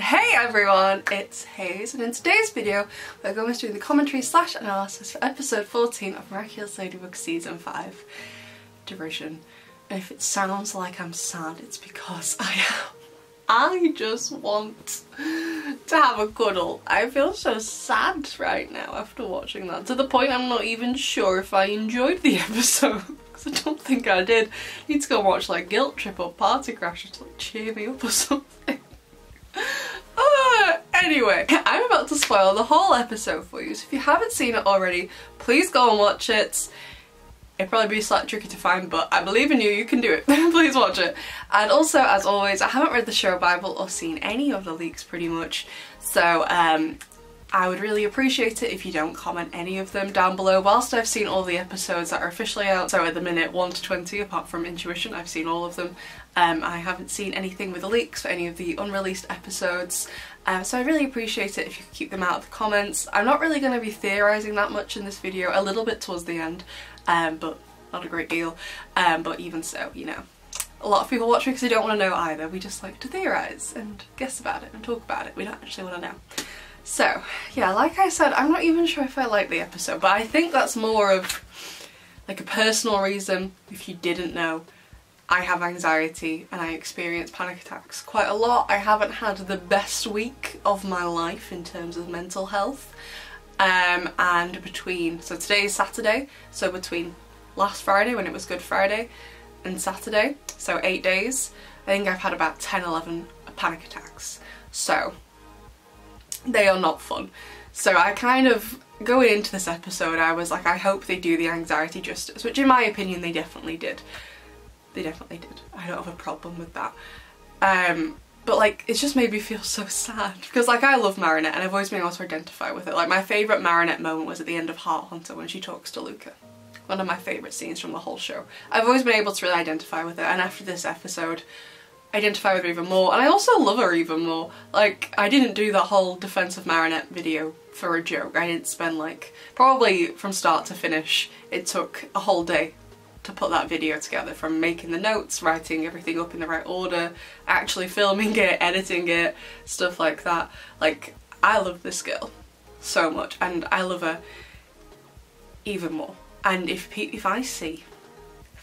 Hey everyone, it's Haze and in today's video we're going to through the commentary slash analysis for episode 14 of Miraculous Ladybug season 5, Derision. And if it sounds like I'm sad, it's because I am. I just want to have a cuddle. I feel so sad right now after watching that, to the point I'm not even sure if I enjoyed the episode. Because I don't think I did. I need to go watch like Guilt Trip or Party Crashers to like cheer me up or something. Anyway, I'm about to spoil the whole episode for you, so if you haven't seen it already, please go and watch it. It'd probably be slightly tricky to find, but I believe in you, you can do it. please watch it. And also, as always, I haven't read the show Bible or seen any of the leaks pretty much, so um, I would really appreciate it if you don't comment any of them down below. Whilst I've seen all the episodes that are officially out, so at the minute 1 to 20 apart from Intuition, I've seen all of them. Um, I haven't seen anything with the leaks for any of the unreleased episodes. Um, so I really appreciate it if you keep them out of the comments. I'm not really going to be theorising that much in this video, a little bit towards the end, um, but not a great deal. Um, but even so, you know, a lot of people watch because they don't want to know either. We just like to theorise and guess about it and talk about it. We don't actually want to know. So, yeah, like I said, I'm not even sure if I like the episode, but I think that's more of like a personal reason if you didn't know. I have anxiety and I experience panic attacks quite a lot. I haven't had the best week of my life in terms of mental health. Um, and between, so today is Saturday, so between last Friday when it was Good Friday and Saturday, so eight days, I think I've had about 10, 11 panic attacks. So they are not fun. So I kind of, going into this episode, I was like, I hope they do the anxiety justice, which in my opinion they definitely did. They definitely did. I don't have a problem with that. Um, but like, it just made me feel so sad. Because like, I love Marinette and I've always been able to identify with it. Like, my favourite Marinette moment was at the end of Heart Hunter when she talks to Luka. One of my favourite scenes from the whole show. I've always been able to really identify with it and after this episode, identify with her even more. And I also love her even more. Like, I didn't do that whole Defense of Marinette video for a joke. I didn't spend like, probably from start to finish, it took a whole day to put that video together from making the notes, writing everything up in the right order, actually filming it, editing it, stuff like that. Like, I love this girl so much and I love her even more. And if if I see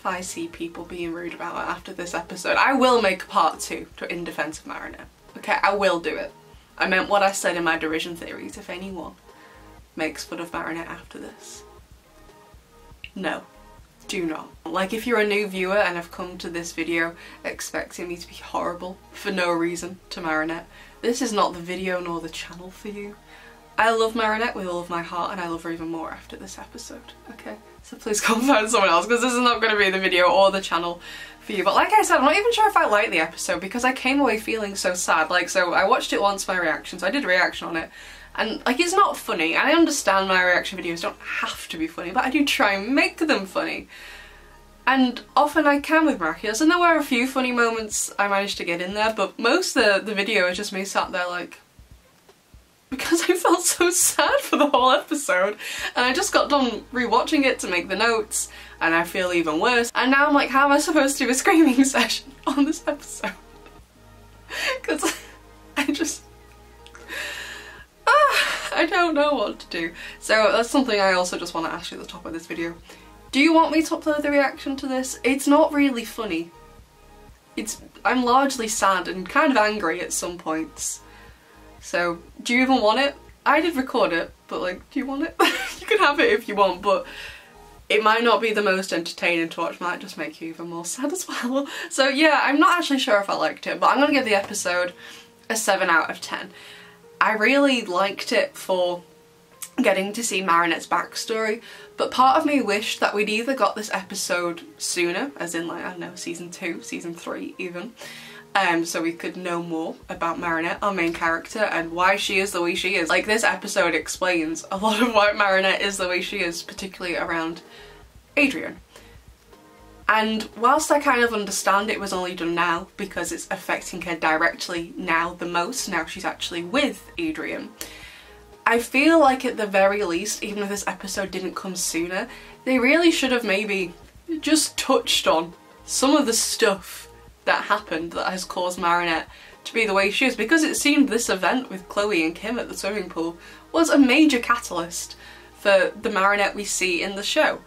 I see people being rude about it after this episode, I will make a part two to In Defense of Marinette. Okay, I will do it. I meant what I said in my derision theories, if anyone makes fun of Marinette after this. No do not. Like if you're a new viewer and have come to this video expecting me to be horrible for no reason to Marinette, this is not the video nor the channel for you. I love Marinette with all of my heart and I love her even more after this episode, okay? So please go find someone else because this is not going to be the video or the channel for you. But like I said, I'm not even sure if I like the episode because I came away feeling so sad. Like, so I watched it once, my reaction, so I did a reaction on it. And like, it's not funny. And I understand my reaction videos don't have to be funny, but I do try and make them funny. And often I can with Miraculous, and there were a few funny moments I managed to get in there, but most of the, the video is just me sat there like, because I felt so sad for the whole episode and I just got done rewatching it to make the notes and I feel even worse and now I'm like how am I supposed to do a screaming session on this episode because I just ah, I don't know what to do so that's something I also just want to ask you at the top of this video do you want me to upload the reaction to this? It's not really funny. It's I'm largely sad and kind of angry at some points. So, do you even want it? I did record it, but like, do you want it? you can have it if you want, but it might not be the most entertaining to watch, might just make you even more sad as well. So yeah, I'm not actually sure if I liked it, but I'm gonna give the episode a 7 out of 10. I really liked it for getting to see Marinette's backstory, but part of me wished that we'd either got this episode sooner, as in like, I don't know, season 2, season 3 even, um, so we could know more about Marinette, our main character, and why she is the way she is. Like this episode explains a lot of why Marinette is the way she is, particularly around Adrien. And whilst I kind of understand it was only done now because it's affecting her directly now the most, now she's actually with Adrien, I feel like at the very least, even if this episode didn't come sooner, they really should have maybe just touched on some of the stuff that happened that has caused Marinette to be the way she is because it seemed this event with Chloe and Kim at the swimming pool was a major catalyst for the Marinette we see in the show.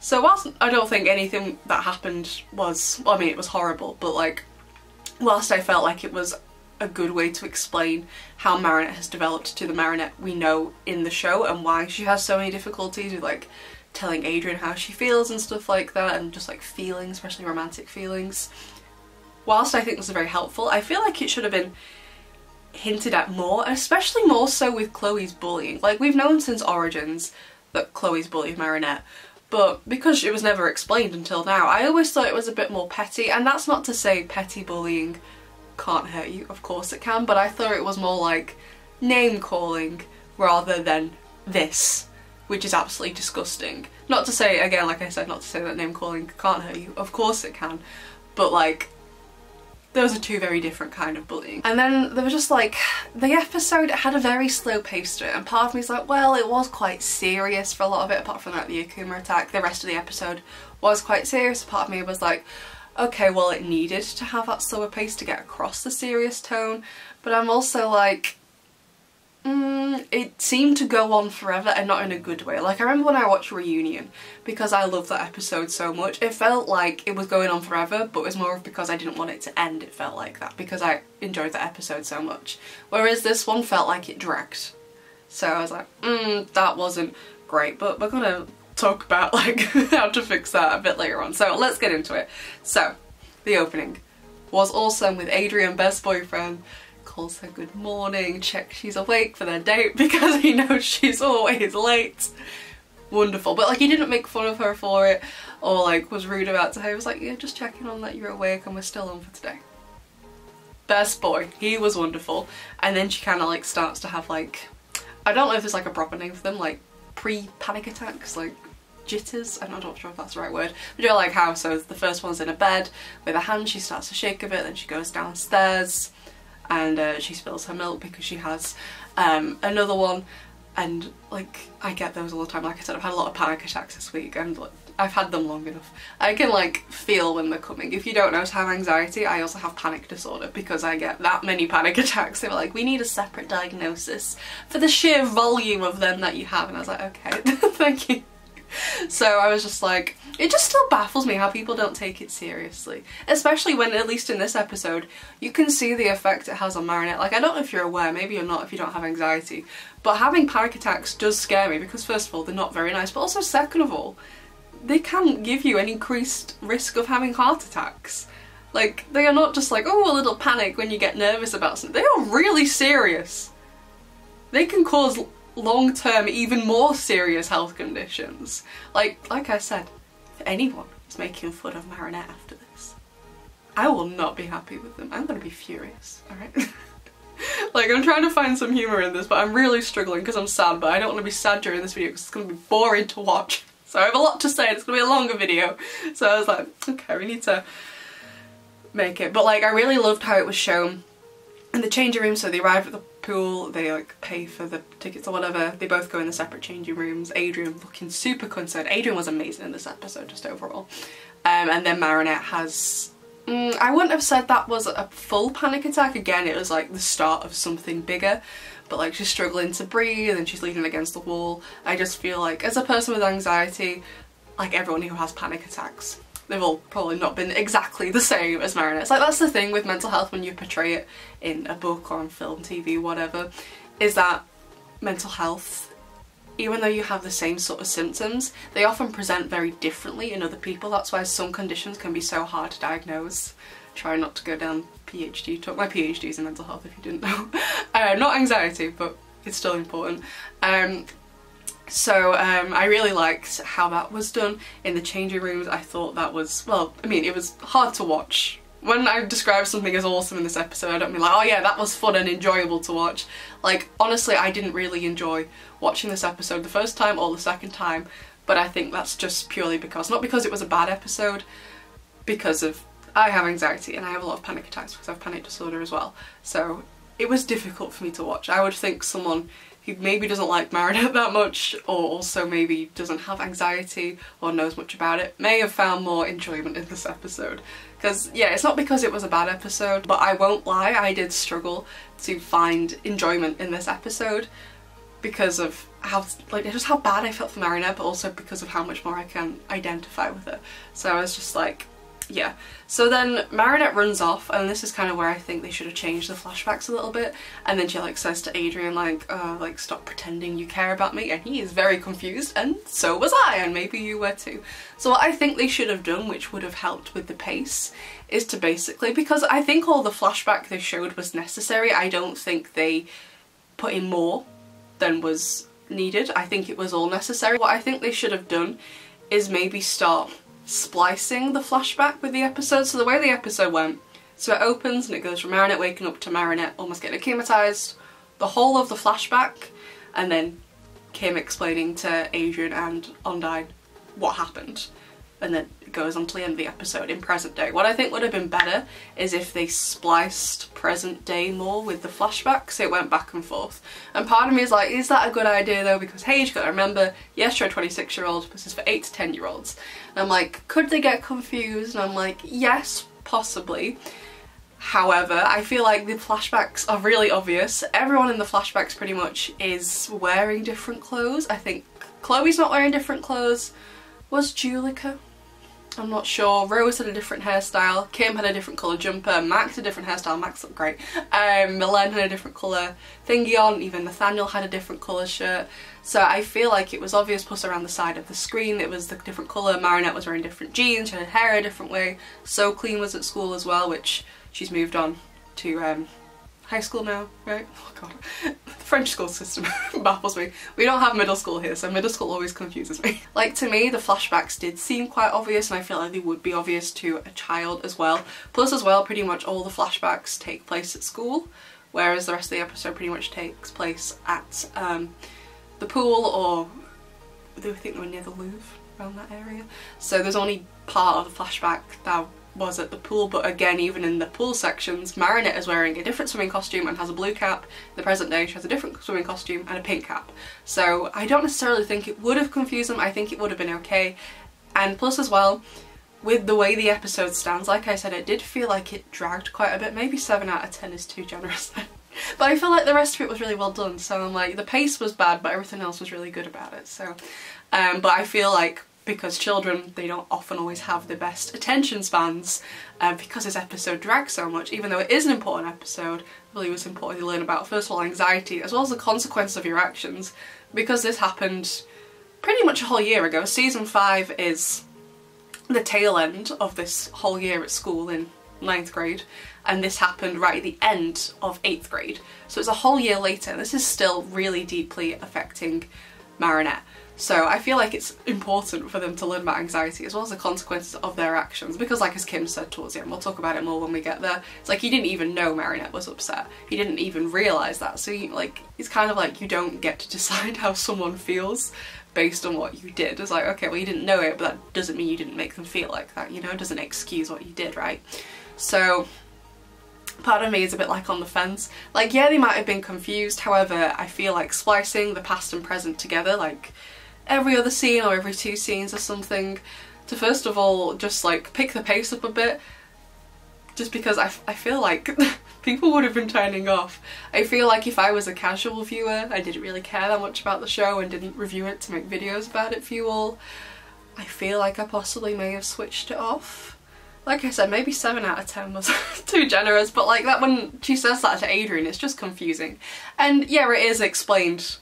So whilst I don't think anything that happened was, well, I mean it was horrible, but like whilst I felt like it was a good way to explain how Marinette has developed to the Marinette we know in the show and why she has so many difficulties with like telling Adrien how she feels and stuff like that and just like feelings, especially romantic feelings. Whilst I think this is very helpful, I feel like it should have been hinted at more, especially more so with Chloe's bullying. Like we've known since Origins that Chloe's bullied Marinette, but because it was never explained until now, I always thought it was a bit more petty, and that's not to say petty bullying can't hurt you, of course it can, but I thought it was more like name calling rather than this, which is absolutely disgusting. Not to say, again, like I said, not to say that name calling can't hurt you, of course it can, but like, those are two very different kind of bullying. And then there was just like, the episode had a very slow pace to it and part of me is like, well it was quite serious for a lot of it apart from like the Akuma attack. The rest of the episode was quite serious. Part of me was like, okay well it needed to have that slower pace to get across the serious tone but I'm also like mm, it seemed to go on forever and not in a good way. Like I remember when I watched Reunion because I loved that episode so much it felt like it was going on forever but it was more of because I didn't want it to end it felt like that because I enjoyed that episode so much whereas this one felt like it dragged so I was like mm, that wasn't great but we're gonna talk about like how to fix that a bit later on. So let's get into it. So the opening was awesome with Adrien, best boyfriend, calls her good morning, checks she's awake for their date because he knows she's always late. Wonderful. But like he didn't make fun of her for it or like was rude about to her. He was like, yeah, just checking on that you're awake and we're still on for today. Best boy. He was wonderful. And then she kind of like starts to have like, I don't know if there's like a proper name for them, like pre-panic attacks, like jitters. I'm not sure if that's the right word. But you know like how so the first one's in a bed with a hand, she starts to shake a bit, then she goes downstairs and uh, she spills her milk because she has um, another one and like I get those all the time. Like I said, I've had a lot of panic attacks this week and like, I've had them long enough. I can like feel when they're coming. If you don't know to have anxiety, I also have panic disorder because I get that many panic attacks. They were like, we need a separate diagnosis for the sheer volume of them that you have. And I was like, okay, thank you. so I was just like, it just still baffles me how people don't take it seriously. Especially when, at least in this episode, you can see the effect it has on Marinette. Like, I don't know if you're aware, maybe you're not if you don't have anxiety, but having panic attacks does scare me because first of all, they're not very nice, but also second of all, they can give you an increased risk of having heart attacks. Like, they are not just like, oh, a little panic when you get nervous about something. They are really serious. They can cause long-term, even more serious health conditions. Like, like I said, if anyone is making fun of Marinette after this, I will not be happy with them. I'm gonna be furious, alright? like, I'm trying to find some humour in this, but I'm really struggling because I'm sad, but I don't want to be sad during this video because it's gonna be boring to watch. So I have a lot to say, it's gonna be a longer video. So I was like, okay, we need to make it. But like, I really loved how it was shown in the changing room, so they arrived at the pool, they like pay for the tickets or whatever, they both go in the separate changing rooms, Adrien looking super concerned, Adrien was amazing in this episode just overall, um, and then Marinette has, mm, I wouldn't have said that was a full panic attack, again it was like the start of something bigger, but like she's struggling to breathe and she's leaning against the wall, I just feel like as a person with anxiety, like everyone who has panic attacks, they've all probably not been exactly the same as Marinette's. Like that's the thing with mental health when you portray it in a book or on film, TV, whatever, is that mental health, even though you have the same sort of symptoms, they often present very differently in other people. That's why some conditions can be so hard to diagnose. Try not to go down PhD talk. My PhD is in mental health if you didn't know. uh, not anxiety, but it's still important. Um, so um, I really liked how that was done in the changing rooms. I thought that was, well, I mean, it was hard to watch. When I describe something as awesome in this episode, I don't mean like, oh yeah, that was fun and enjoyable to watch. Like, honestly, I didn't really enjoy watching this episode the first time or the second time, but I think that's just purely because, not because it was a bad episode, because of, I have anxiety and I have a lot of panic attacks because I have panic disorder as well. So it was difficult for me to watch. I would think someone who maybe doesn't like Marinette that much or also maybe doesn't have anxiety or knows much about it may have found more enjoyment in this episode. Because yeah, it's not because it was a bad episode, but I won't lie, I did struggle to find enjoyment in this episode because of how like just how bad I felt for Marinette but also because of how much more I can identify with her. So I was just like yeah. So then Marinette runs off and this is kind of where I think they should have changed the flashbacks a little bit and then she like says to Adrien like uh, like stop pretending you care about me and he is very confused and so was I and maybe you were too. So what I think they should have done which would have helped with the pace is to basically because I think all the flashback they showed was necessary I don't think they put in more than was needed. I think it was all necessary. What I think they should have done is maybe start splicing the flashback with the episode. So the way the episode went, so it opens and it goes from Marinette waking up to Marinette almost getting akumatized, the whole of the flashback, and then Kim explaining to Adrien and Ondine what happened and then goes on to the end of the episode in present day. What I think would have been better is if they spliced present day more with the flashbacks, so it went back and forth. And part of me is like, is that a good idea though? Because hey, you've gotta remember, yes, you're a 26 year old, this is for 8 to 10 year olds. And I'm like, could they get confused? And I'm like, yes, possibly. However, I feel like the flashbacks are really obvious. Everyone in the flashbacks pretty much is wearing different clothes. I think Chloe's not wearing different clothes. Was Juleka? I'm not sure. Rose had a different hairstyle, Kim had a different colour jumper, Max had a different hairstyle, Max looked great. Um, Mylène had a different colour thingy on, even Nathaniel had a different colour shirt. So I feel like it was obvious plus around the side of the screen it was the different colour. Marinette was wearing different jeans, she had her hair a different way. So Clean was at school as well, which she's moved on to um, high school now, right? Oh god. The French school system baffles me. We don't have middle school here, so middle school always confuses me. Like to me, the flashbacks did seem quite obvious and I feel like they would be obvious to a child as well. Plus as well, pretty much all the flashbacks take place at school, whereas the rest of the episode pretty much takes place at um, the pool or I think they were near the Louvre around that area. So there's only part of the flashback that was at the pool but again even in the pool sections Marinette is wearing a different swimming costume and has a blue cap. In the present day she has a different swimming costume and a pink cap. So I don't necessarily think it would have confused them, I think it would have been okay. And plus as well, with the way the episode stands, like I said, it did feel like it dragged quite a bit. Maybe 7 out of 10 is too generous. but I feel like the rest of it was really well done. So I'm like, the pace was bad, but everything else was really good about it. So, um, but I feel like because children, they don't often always have the best attention spans uh, because this episode drags so much, even though it is an important episode, I believe it's important to learn about, first of all, anxiety, as well as the consequences of your actions, because this happened pretty much a whole year ago. Season 5 is the tail end of this whole year at school in ninth grade and this happened right at the end of eighth grade so it's a whole year later and this is still really deeply affecting Marinette so I feel like it's important for them to learn about anxiety as well as the consequences of their actions because like as Kim said towards the end, we'll talk about it more when we get there, it's like he didn't even know Marinette was upset. He didn't even realise that. So you, like, it's kind of like you don't get to decide how someone feels based on what you did. It's like, okay, well you didn't know it, but that doesn't mean you didn't make them feel like that, you know? It doesn't excuse what you did, right? So part of me is a bit like on the fence. Like, yeah, they might have been confused, however, I feel like splicing the past and present together, like, every other scene or every two scenes or something to first of all just like pick the pace up a bit just because I, I feel like people would have been turning off. I feel like if I was a casual viewer, I didn't really care that much about the show and didn't review it to make videos about it for you all, I feel like I possibly may have switched it off. Like I said, maybe 7 out of 10 was too generous, but like that when she says that to Adrien, it's just confusing. And yeah, it is explained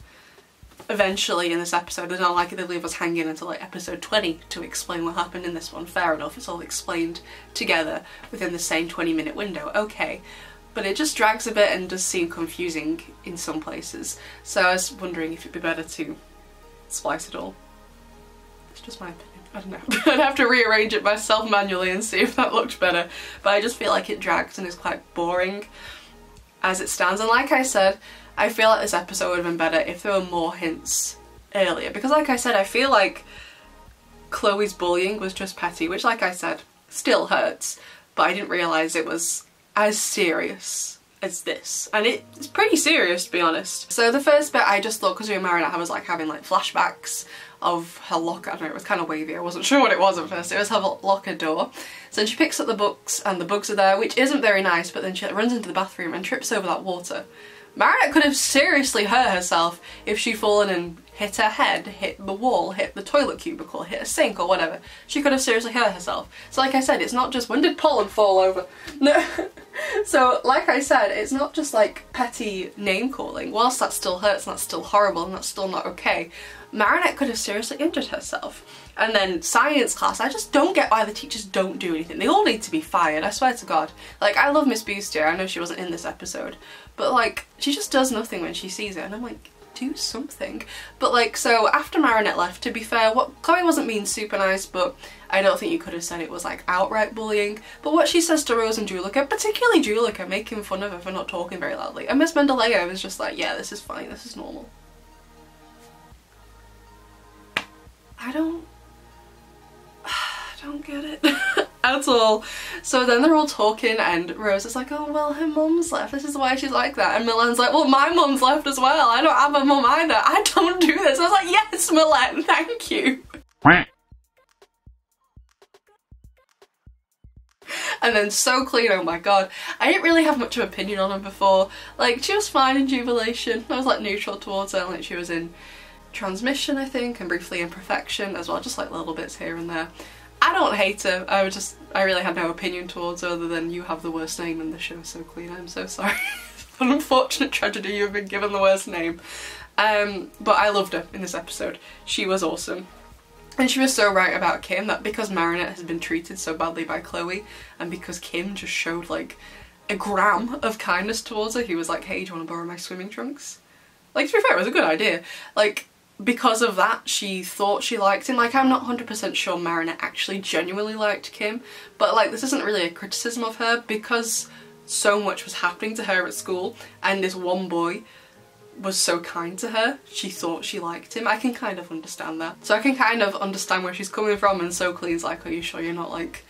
eventually in this episode. It's not like it they leave us hanging until like episode 20 to explain what happened in this one. Fair enough, it's all explained together within the same 20 minute window, okay. But it just drags a bit and does seem confusing in some places. So I was wondering if it'd be better to splice it all. It's just my opinion. I don't know. I'd have to rearrange it myself manually and see if that looked better. But I just feel like it drags and is quite boring as it stands. And like I said, I feel like this episode would have been better if there were more hints earlier because like I said I feel like Chloe's bullying was just petty which like I said still hurts but I didn't realise it was as serious as this. And it's pretty serious to be honest. So the first bit I just thought, because we were Marinette, I was like having like flashbacks of her locker. I don't know, it was kind of wavy. I wasn't sure what it was at first. It was her locker door. So she picks up the books and the bugs are there, which isn't very nice, but then she runs into the bathroom and trips over that water. Marinette could have seriously hurt herself if she'd fallen and hit her head, hit the wall, hit the toilet cubicle, hit a sink or whatever. She could have seriously hurt herself. So like I said, it's not just when did pollen fall over? No. so like I said, it's not just like petty name calling. Whilst that still hurts and that's still horrible and that's still not okay, Marinette could have seriously injured herself. And then science class, I just don't get why the teachers don't do anything. They all need to be fired, I swear to god. Like, I love Miss Bustier, I know she wasn't in this episode, but like, she just does nothing when she sees it, and I'm like, do something. But like, so after Marinette left, to be fair, what Chloe wasn't being super nice, but I don't think you could have said it was like outright bullying. But what she says to Rose and Juleka, particularly Juleka, making fun of her for not talking very loudly. And Miss Mendeleiev was just like, yeah, this is fine, this is normal. I don't don't get it at all. So then they're all talking and Rose is like, oh well her mum's left, this is why she's like that. And Mylène's like, well my mum's left as well, I don't have a mum either, I don't do this. I was like, yes Mylène, thank you. and then so clean, oh my god. I didn't really have much of an opinion on her before. Like, she was fine in Jubilation. I was like neutral towards her, like she was in Transmission I think, and briefly in Perfection as well, just like little bits here and there. I don't hate her. I just I really had no opinion towards her other than you have the worst name and the show's so clean. I'm so sorry. An unfortunate tragedy you've been given the worst name. Um, but I loved her in this episode. She was awesome. And she was so right about Kim that because Marinette has been treated so badly by Chloe and because Kim just showed like a gram of kindness towards her, he was like, hey, do you want to borrow my swimming trunks? Like, to be fair, it was a good idea. Like, because of that she thought she liked him. Like I'm not 100% sure Marinette actually genuinely liked Kim but like this isn't really a criticism of her because so much was happening to her at school and this one boy was so kind to her, she thought she liked him. I can kind of understand that. So I can kind of understand where she's coming from and so Clean's like, are you sure you're not like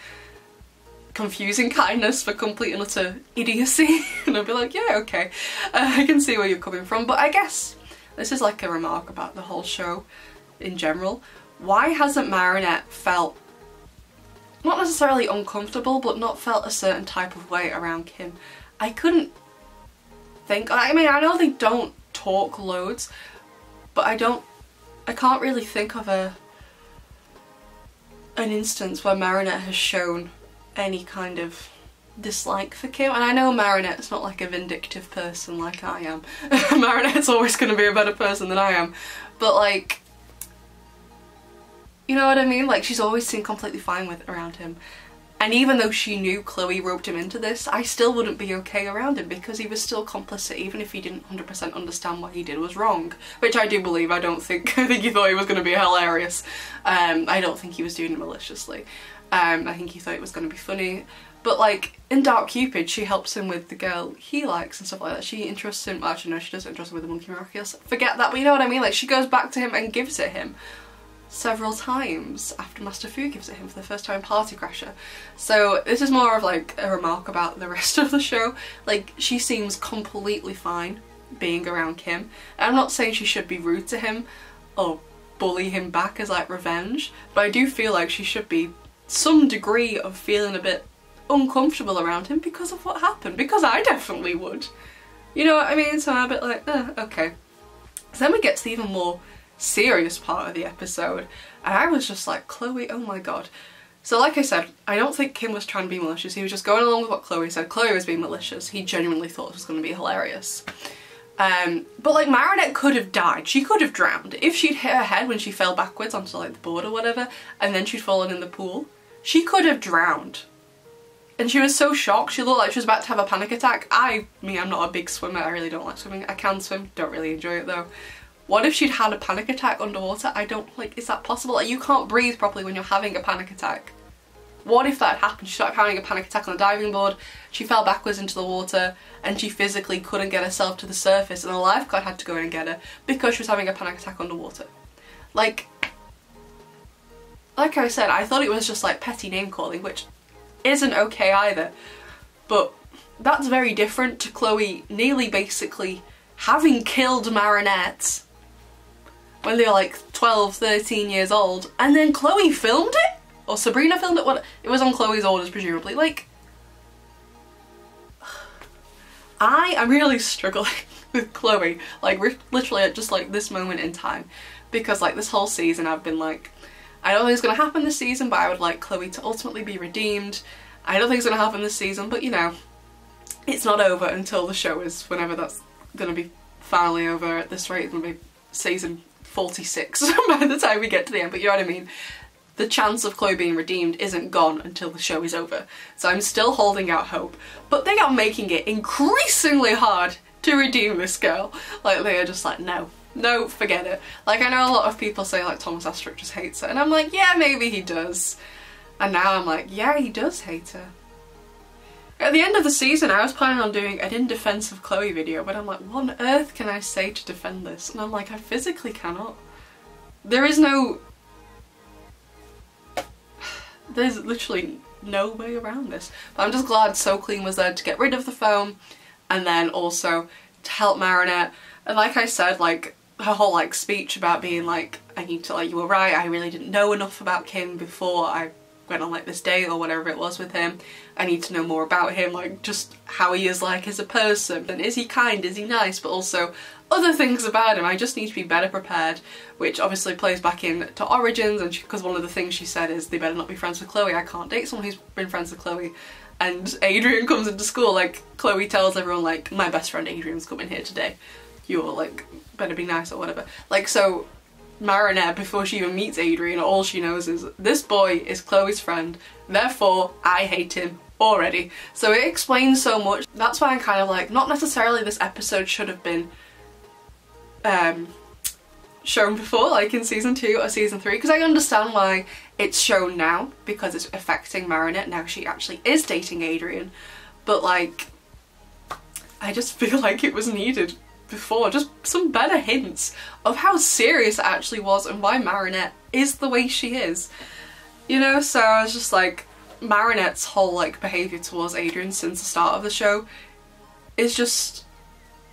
confusing kindness for complete and utter idiocy? and I'd be like, yeah, okay. Uh, I can see where you're coming from, but I guess this is like a remark about the whole show in general. Why hasn't Marinette felt not necessarily uncomfortable but not felt a certain type of way around Kim? I couldn't think, I mean I know they don't talk loads but I don't, I can't really think of a an instance where Marinette has shown any kind of dislike for Kim and I know Marinette's not like a vindictive person like I am. Marinette's always going to be a better person than I am. But like you know what I mean? Like she's always seemed completely fine with around him. And even though she knew Chloe roped him into this I still wouldn't be okay around him because he was still complicit even if he didn't 100% understand what he did was wrong. Which I do believe. I don't think I think he thought he was going to be hilarious. Um, I don't think he was doing it maliciously. Um, I think he thought it was going to be funny but like in Dark Cupid, she helps him with the girl he likes and stuff like that. She entrusts him, actually no, she doesn't entrust him with the Monkey Miraculous. Forget that, but you know what I mean? Like she goes back to him and gives it him several times after Master Fu gives it him for the first time Party Crasher. So this is more of like a remark about the rest of the show. Like she seems completely fine being around Kim. I'm not saying she should be rude to him or bully him back as like revenge, but I do feel like she should be some degree of feeling a bit uncomfortable around him because of what happened, because I definitely would. You know what I mean? So I'm a bit like, eh, okay. So then we get to the even more serious part of the episode, and I was just like, Chloe, oh my god. So like I said, I don't think Kim was trying to be malicious, he was just going along with what Chloe said. Chloe was being malicious, he genuinely thought this was going to be hilarious. Um, but like Marinette could have died, she could have drowned. If she'd hit her head when she fell backwards onto like the board or whatever, and then she'd fallen in the pool, she could have drowned and she was so shocked. She looked like she was about to have a panic attack. I me I'm not a big swimmer. I really don't like swimming. I can swim. Don't really enjoy it though. What if she'd had a panic attack underwater? I don't like is that possible? Like you can't breathe properly when you're having a panic attack. What if that happened? She started having a panic attack on the diving board. She fell backwards into the water and she physically couldn't get herself to the surface and the lifeguard had to go in and get her because she was having a panic attack underwater. Like like I said, I thought it was just like petty name calling, which isn't okay either. But that's very different to Chloe nearly basically having killed Marinette when they were like 12, 13 years old, and then Chloe filmed it? Or Sabrina filmed it? What? It was on Chloe's orders, presumably. Like, I am really struggling with Chloe, like literally at just like this moment in time, because like this whole season I've been like, I don't think it's gonna happen this season, but I would like Chloe to ultimately be redeemed. I don't think it's gonna happen this season, but you know, it's not over until the show is, whenever that's gonna be finally over at this rate, it's gonna be season 46 by the time we get to the end, but you know what I mean? The chance of Chloe being redeemed isn't gone until the show is over. So I'm still holding out hope. But they are making it increasingly hard to redeem this girl. Like they are just like, no, no, forget it. Like I know a lot of people say like Thomas Astruc just hates her and I'm like, yeah, maybe he does. And now I'm like, yeah, he does hate her. At the end of the season, I was planning on doing an in defense of Chloe video, but I'm like, what on earth can I say to defend this? And I'm like, I physically cannot. There is no... There's literally no way around this. But I'm just glad So Clean was there to get rid of the foam and then also to help Marinette. And like I said, like, her whole like speech about being like, I need to like, you were right, I really didn't know enough about Kim before I went on like this date or whatever it was with him. I need to know more about him, like just how he is like as a person. And is he kind, is he nice, but also other things about him. I just need to be better prepared, which obviously plays back in to Origins and because one of the things she said is they better not be friends with Chloe. I can't date someone who's been friends with Chloe. And Adrien comes into school, like Chloe tells everyone like, my best friend Adrien's coming here today. You're like, better be nice or whatever. Like so Marinette, before she even meets Adrien, all she knows is this boy is Chloe's friend, therefore I hate him already. So it explains so much. That's why I'm kind of like, not necessarily this episode should have been um, shown before, like in season 2 or season 3, because I understand why it's shown now, because it's affecting Marinette, now she actually is dating Adrien. but like, I just feel like it was needed before, just some better hints of how serious it actually was and why Marinette is the way she is. You know, so I was just like, Marinette's whole like behaviour towards Adrien since the start of the show is just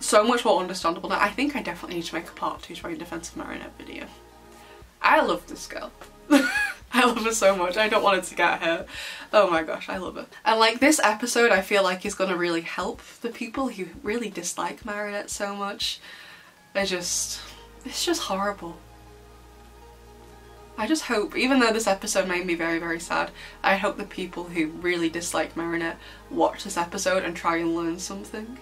so much more understandable now. I think I definitely need to make a part two to my defense of Marinette video. I love this girl. I love her so much. I don't want it to get hurt. Oh my gosh, I love her. And like this episode I feel like is gonna really help the people who really dislike Marinette so much. I just, it's just horrible. I just hope, even though this episode made me very, very sad, I hope the people who really dislike Marinette watch this episode and try and learn something.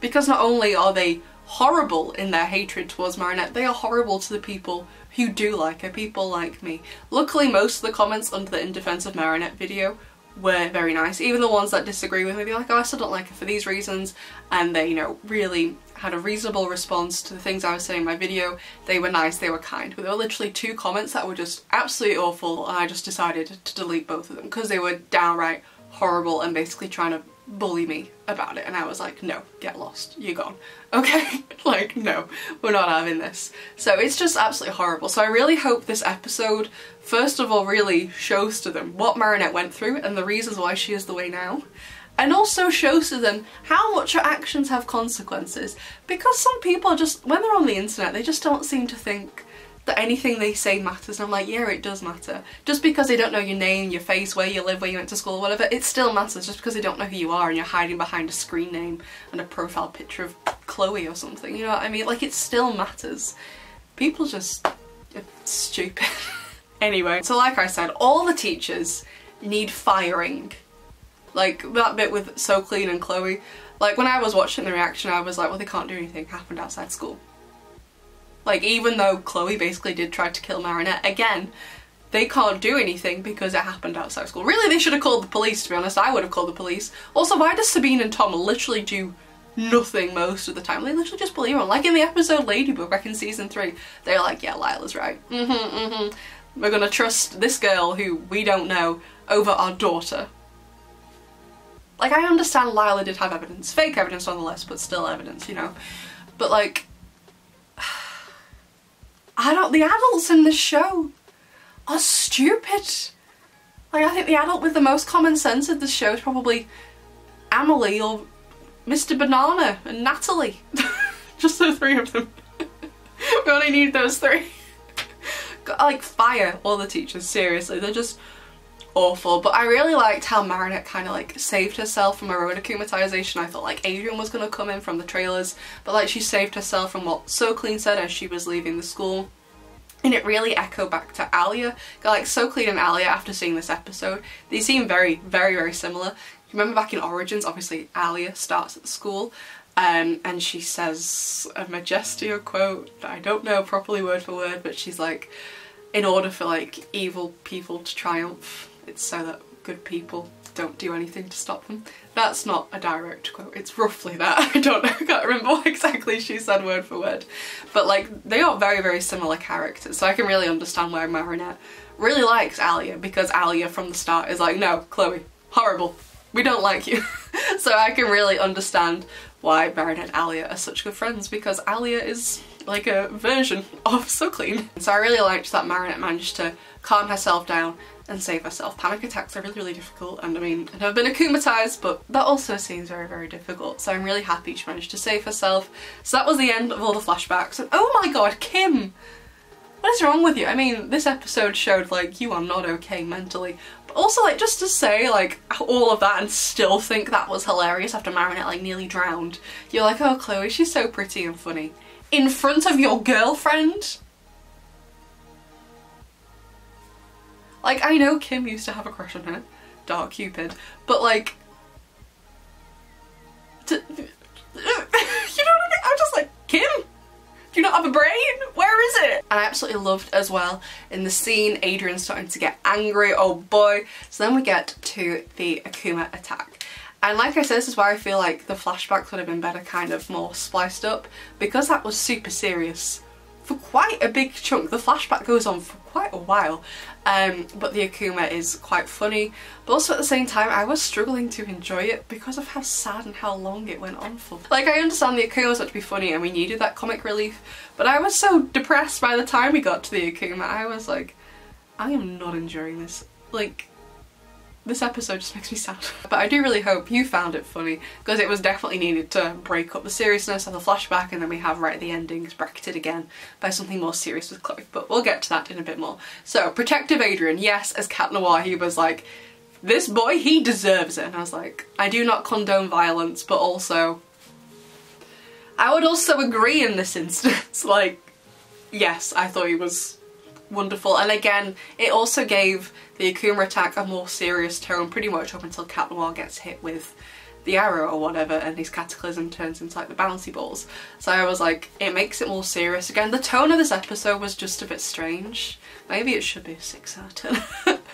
Because not only are they horrible in their hatred towards Marinette, they are horrible to the people who do like her, people like me. Luckily most of the comments under the In Defense of Marinette video were very nice. Even the ones that disagree with me, they're like, oh, I still don't like her for these reasons. And they, you know, really had a reasonable response to the things I was saying in my video. They were nice, they were kind. But there were literally two comments that were just absolutely awful and I just decided to delete both of them because they were downright horrible and basically trying to bully me about it. And I was like no get lost. You're gone. Okay? Like no we're not having this. So it's just absolutely horrible. So I really hope this episode first of all really shows to them what Marinette went through and the reasons why she is the way now. And also shows to them how much her actions have consequences. Because some people just when they're on the internet they just don't seem to think that anything they say matters. And I'm like yeah it does matter. Just because they don't know your name your face where you live where you went to school whatever it still matters. Just because they don't know who you are and you're hiding behind a screen name and a profile picture of Chloe or something you know what I mean? Like it still matters. People just stupid. Anyway so like I said all the teachers need firing. Like that bit with So Clean and Chloe like when I was watching the reaction I was like well they can't do anything. Happened outside school like even though Chloe basically did try to kill Marinette again, they can't do anything because it happened outside school. Really, they should have called the police, to be honest. I would have called the police. Also, why does Sabine and Tom literally do nothing most of the time? They literally just believe him. Like in the episode Ladybug back in season three, they're like, yeah, Lila's right. Mm-hmm, mm-hmm. We're gonna trust this girl who we don't know over our daughter. Like, I understand Lila did have evidence. Fake evidence nonetheless, but still evidence, you know? But like, I don't, the adults in this show are stupid. Like I think the adult with the most common sense of the show is probably Amelie or Mr. Banana and Natalie. Just the three of them. we only need those three. like fire all the teachers, seriously. They're just awful. But I really liked how Marinette kind of like saved herself from her own akumatization. I thought like Adrien was to come in from the trailers, but like she saved herself from what So Clean said as she was leaving the school. And it really echoed back to Alya. Like So Clean and Alya after seeing this episode, they seem very, very, very similar. You Remember back in Origins, obviously Alya starts at the school um, and she says a Majestia quote I don't know properly word for word, but she's like, in order for like evil people to triumph, it's so that good people don't do anything to stop them. That's not a direct quote, it's roughly that. I don't know, I can't remember what exactly she said word for word. But like, they are very, very similar characters, so I can really understand why Marinette really likes Alya, because Alya from the start is like, no, Chloe, horrible, we don't like you. so I can really understand why Marinette and Alya are such good friends, because Alya is like a version of So Clean. So I really liked that Marinette managed to calm herself down and save herself. Panic attacks are really, really difficult and I mean, I've never been akumatized, but that also seems very, very difficult. So I'm really happy she managed to save herself. So that was the end of all the flashbacks. And oh my god, Kim! What is wrong with you? I mean, this episode showed like you are not okay mentally. But also like just to say like all of that and still think that was hilarious after Marinette like nearly drowned. You're like, oh Chloe, she's so pretty and funny. In front of your girlfriend? Like, I know Kim used to have a crush on her, Dark Cupid, but like, to, you know what I mean? I'm just like, Kim, do you not have a brain? Where is it? And I absolutely loved as well in the scene Adrien starting to get angry, oh boy. So then we get to the Akuma attack. And like I said, this is where I feel like the flashbacks would have been better kind of more spliced up because that was super serious for quite a big chunk. The flashback goes on for quite a while, um, but the Akuma is quite funny. But also at the same time, I was struggling to enjoy it because of how sad and how long it went on for. Like, I understand the Akuma was meant to be funny and we needed that comic relief, but I was so depressed by the time we got to the Akuma. I was like, I am not enjoying this. Like, this episode just makes me sad. But I do really hope you found it funny because it was definitely needed to break up the seriousness of the flashback and then we have right at the endings bracketed again by something more serious with Chloe. But we'll get to that in a bit more. So, Protective Adrien, yes, as Cat Noir, he was like, this boy, he deserves it. And I was like, I do not condone violence, but also, I would also agree in this instance. like, yes, I thought he was wonderful. And again, it also gave the Akuma attack a more serious tone pretty much up until Cat gets hit with the arrow or whatever and his cataclysm turns into like the bouncy balls. So I was like, it makes it more serious. Again, the tone of this episode was just a bit strange. Maybe it should be a 6 out of 10.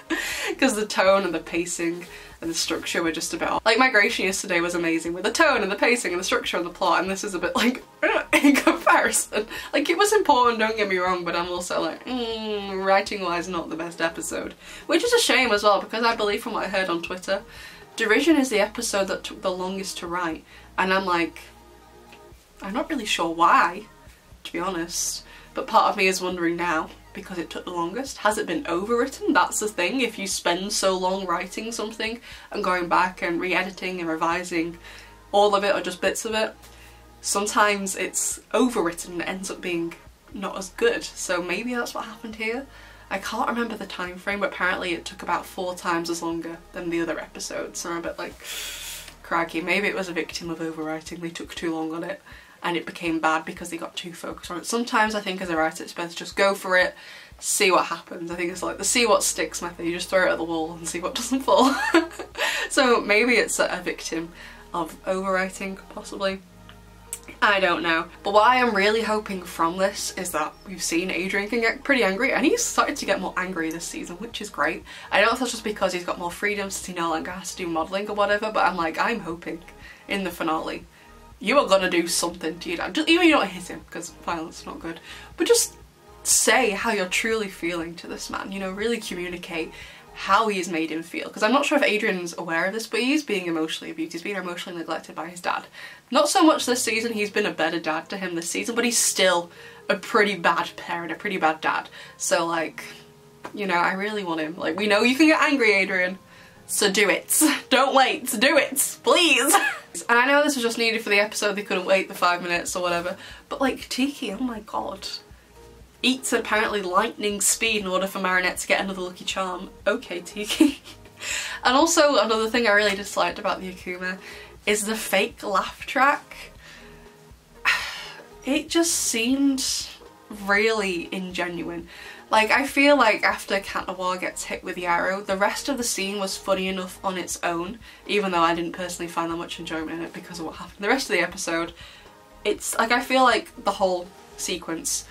Because the tone and the pacing and the structure were just a bit off. Like Migration yesterday was amazing with the tone and the pacing and the structure and the plot and this is a bit like in comparison. Like it was important, don't get me wrong, but I'm also like, mm, writing wise not the best episode. Which is a shame as well because I believe from what I heard on Twitter, Derision is the episode that took the longest to write and I'm like, I'm not really sure why, to be honest, but part of me is wondering now because it took the longest? Has it been overwritten? That's the thing, if you spend so long writing something and going back and re-editing and revising all of it or just bits of it, sometimes it's overwritten and ends up being not as good. So maybe that's what happened here. I can't remember the time frame, but apparently it took about four times as longer than the other episodes. So I'm a bit like, craggy. Maybe it was a victim of overwriting. They took too long on it and it became bad because they got too focused on it. Sometimes I think as a writer it's best just go for it, see what happens. I think it's like the see what sticks method, you just throw it at the wall and see what doesn't fall. so maybe it's a victim of overwriting, possibly. I don't know. But what I am really hoping from this is that we've seen Adrien can get pretty angry and he's started to get more angry this season, which is great. I don't know if that's just because he's got more freedom since he no longer has to do modelling or whatever, but I'm like, I'm hoping in the finale you are gonna do something to your dad. Just, even you don't hit him, because violence is not good. But just say how you're truly feeling to this man, you know, really communicate how he's made him feel. Because I'm not sure if Adrien's aware of this, but he's being emotionally abused. He's being emotionally neglected by his dad. Not so much this season, he's been a better dad to him this season, but he's still a pretty bad parent, a pretty bad dad. So like, you know, I really want him. Like, we know you can get angry, Adrien. So do it. Don't wait, do it, please. and I know this was just needed for the episode, they couldn't wait the five minutes or whatever, but like Tikki, oh my god. Eats apparently lightning speed in order for Marinette to get another Lucky Charm. Okay, Tikki. and also another thing I really disliked about the Akuma is the fake laugh track. It just seemed really ingenuine. Like, I feel like after Cat Noir gets hit with the arrow, the rest of the scene was funny enough on its own, even though I didn't personally find that much enjoyment in it because of what happened. The rest of the episode, it's like, I feel like the whole sequence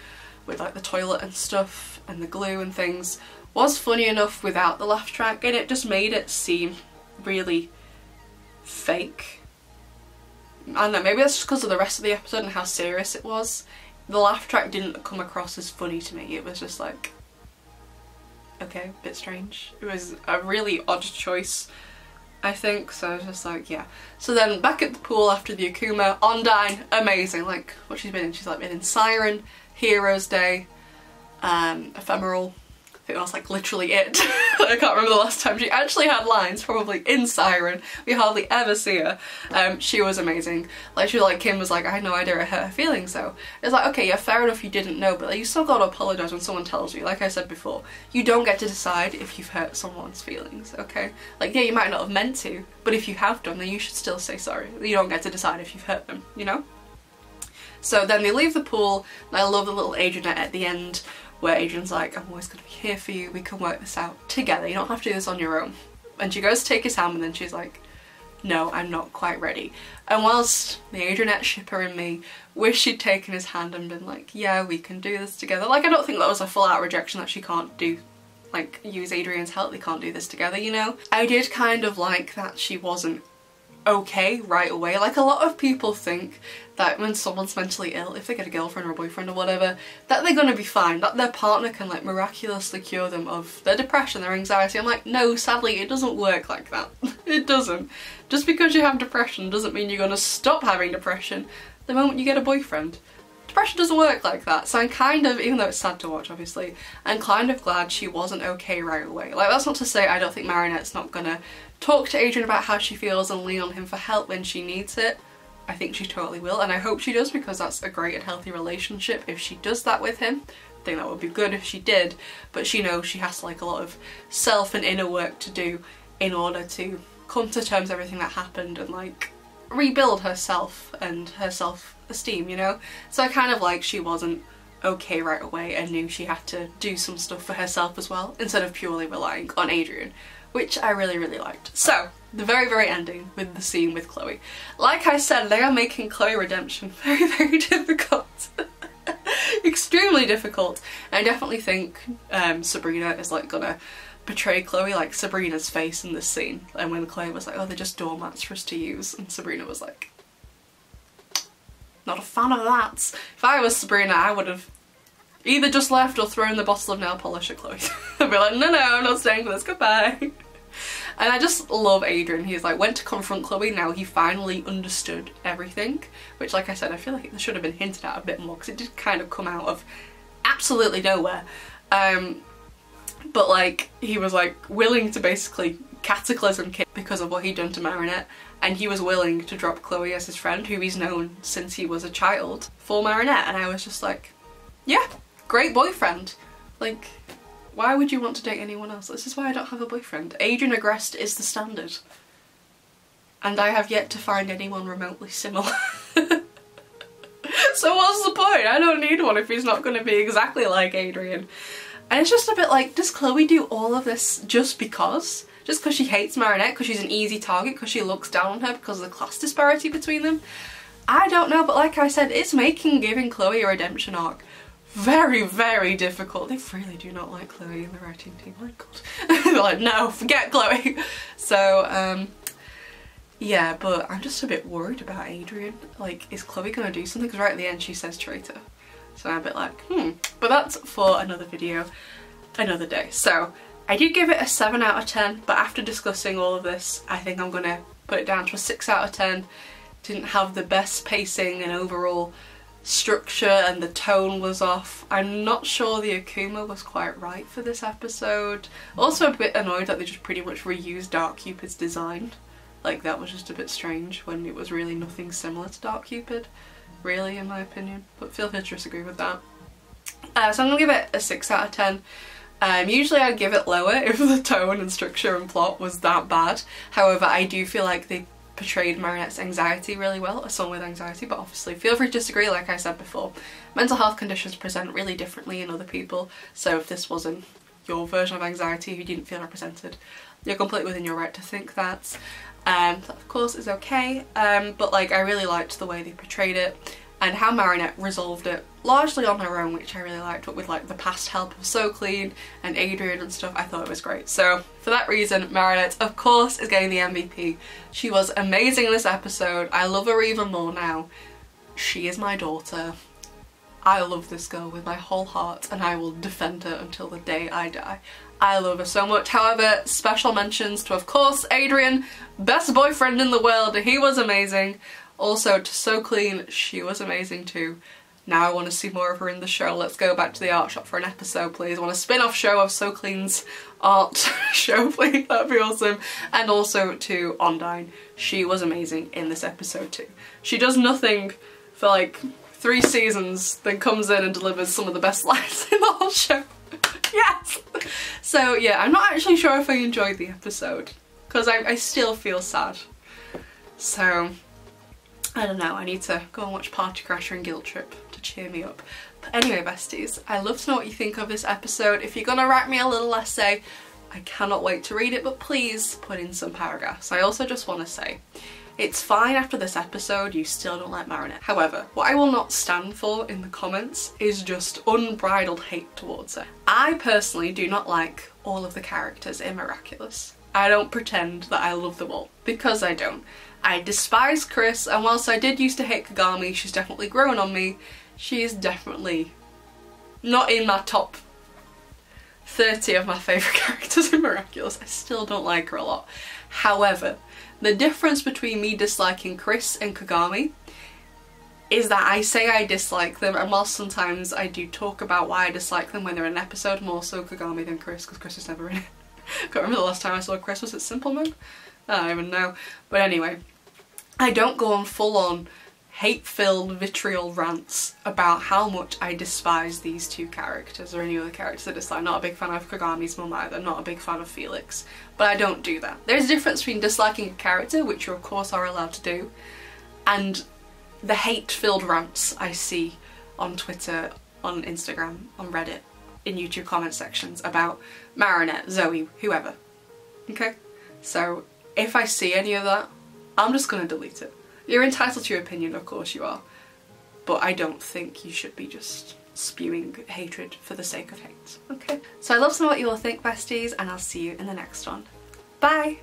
with like the toilet and stuff and the glue and things was funny enough without the laugh track and it just made it seem really fake. I don't know, maybe that's just because of the rest of the episode and how serious it was the laugh track didn't come across as funny to me. It was just like, okay, bit strange. It was a really odd choice, I think. So I was just like, yeah. So then back at the pool after the Akuma, Ondine, amazing. Like what she's been in. She's like been in Siren, Heroes Day, um, Ephemeral, think that's like literally it. I can't remember the last time she actually had lines, probably in Siren. We hardly ever see her. Um, she was amazing. Like she was like Kim was like, I had no idea I hurt her feelings though. It's like, okay, yeah, fair enough you didn't know, but like, you still gotta apologise when someone tells you. Like I said before, you don't get to decide if you've hurt someone's feelings, okay? Like yeah, you might not have meant to, but if you have done, then you should still say sorry. You don't get to decide if you've hurt them, you know? So then they leave the pool, and I love the little Adrianette at the end where Adrien's like, I'm always to be here for you, we can work this out together, you don't have to do this on your own. And she goes to take his hand and then she's like, no, I'm not quite ready. And whilst the Adrianette shipper and me wish she'd taken his hand and been like, yeah, we can do this together. Like, I don't think that was a full out rejection that she can't do, like, use Adrien's help, they can't do this together, you know? I did kind of like that she wasn't okay right away. Like a lot of people think that when someone's mentally ill, if they get a girlfriend or a boyfriend or whatever, that they're gonna be fine, that their partner can like miraculously cure them of their depression, their anxiety. I'm like, no, sadly it doesn't work like that. it doesn't. Just because you have depression doesn't mean you're gonna stop having depression the moment you get a boyfriend. Depression doesn't work like that, so I'm kind of, even though it's sad to watch obviously, I'm kind of glad she wasn't okay right away. Like that's not to say I don't think Marinette's not gonna talk to Adrien about how she feels and lean on him for help when she needs it. I think she totally will and I hope she does because that's a great and healthy relationship if she does that with him. I think that would be good if she did, but she knows she has like a lot of self and inner work to do in order to come to terms with everything that happened and like rebuild herself and her self-esteem, you know? So I kind of like she wasn't okay right away and knew she had to do some stuff for herself as well instead of purely relying on Adrien, which I really, really liked. So, the very, very ending with the scene with Chloe. Like I said, they are making Chloe redemption very, very difficult. Extremely difficult. I definitely think um, Sabrina is like gonna portray Chloe like Sabrina's face in this scene. And when Chloe was like, oh, they're just doormats for us to use. And Sabrina was like, not a fan of that. If I was Sabrina, I would have either just left or thrown the bottle of nail polish at Chloe. I'd be like, no, no, I'm not staying for this, goodbye. And I just love Adrien. He's like went to confront Chloe now. He finally understood everything, which like I said, I feel like it should have been hinted at a bit more because it did kind of come out of absolutely nowhere. Um, but like he was like willing to basically cataclysm Kit because of what he'd done to Marinette and he was willing to drop Chloe as his friend who he's known since he was a child for Marinette. And I was just like yeah great boyfriend. Like why would you want to date anyone else? This is why I don't have a boyfriend. Adrien Agreste is the standard. And I have yet to find anyone remotely similar. So what's the point? I don't need one if he's not going to be exactly like Adrien and it's just a bit like, does Chloe do all of this just because? Just because she hates Marinette, because she's an easy target, because she looks down on her because of the class disparity between them? I don't know, but like I said, it's making giving Chloe a redemption arc very, very difficult. They really do not like Chloe in the writing team, my god. They're like, no, forget Chloe. So, um, yeah, but I'm just a bit worried about Adrien. Like, is Chloe gonna do something? Because right at the end she says traitor. So I'm a bit like, hmm. But that's for another video, another day. So I did give it a 7 out of 10, but after discussing all of this, I think I'm gonna put it down to a 6 out of 10. Didn't have the best pacing and overall structure and the tone was off. I'm not sure the Akuma was quite right for this episode. Also a bit annoyed that they just pretty much reused Dark Cupid's design. Like that was just a bit strange when it was really nothing similar to Dark Cupid, really in my opinion. But feel free to disagree with that. Uh, so I'm gonna give it a 6 out of 10. Um, usually I'd give it lower if the tone and structure and plot was that bad. However, I do feel like they portrayed Marinette's anxiety really well, a song with anxiety, but obviously feel free to disagree like I said before. Mental health conditions present really differently in other people, so if this wasn't your version of anxiety, you didn't feel represented, you're completely within your right to think that. Um, that of course is okay, um, but like I really liked the way they portrayed it and how Marinette resolved it largely on her own which I really liked but with like the past help of So Clean and Adrien and stuff I thought it was great. So for that reason Marinette of course is getting the MVP she was amazing in this episode. I love her even more now. She is my daughter. I love this girl with my whole heart and I will defend her until the day I die. I love her so much. However, special mentions to, of course, Adrien, best boyfriend in the world. He was amazing. Also to So Clean, she was amazing too. Now I want to see more of her in the show. Let's go back to the art shop for an episode, please. I want a spin-off show of So Clean's art show, please. That'd be awesome. And also to Ondine. She was amazing in this episode too. She does nothing for like three seasons, then comes in and delivers some of the best lines in the whole show. yes! So yeah, I'm not actually sure if I enjoyed the episode because I, I still feel sad. So I don't know, I need to go and watch Party Crasher and Guilt Trip to cheer me up. But anyway, besties, I'd love to know what you think of this episode. If you're gonna write me a little essay, I cannot wait to read it, but please put in some paragraphs. I also just want to say, it's fine after this episode you still don't like Marinette. However, what I will not stand for in the comments is just unbridled hate towards her. I personally do not like all of the characters in Miraculous. I don't pretend that I love them all, because I don't. I despise Chris, and whilst I did used to hate Kagami, she's definitely grown on me. She is definitely not in my top 30 of my favourite characters in Miraculous. I still don't like her a lot. However, the difference between me disliking Chris and Kagami is that I say I dislike them and whilst sometimes I do talk about why I dislike them when they're in an episode, more so Kagami than Chris because Chris is never in it. Can't remember the last time I saw Chris, was it Simple? I don't even know. But anyway, I don't go on full on hate-filled vitriol rants about how much I despise these two characters or any other characters I dislike. Not a big fan of Kagami's mum either, not a big fan of Felix. But I don't do that. There's a difference between disliking a character, which you of course are allowed to do, and the hate-filled rants I see on Twitter, on Instagram, on Reddit, in YouTube comment sections about Marinette, Zoe, whoever. Okay? So if I see any of that, I'm just gonna delete it. You're entitled to your opinion, of course you are, but I don't think you should be just spewing hatred for the sake of hate, okay? So I'd love to know what you all think, besties, and I'll see you in the next one. Bye!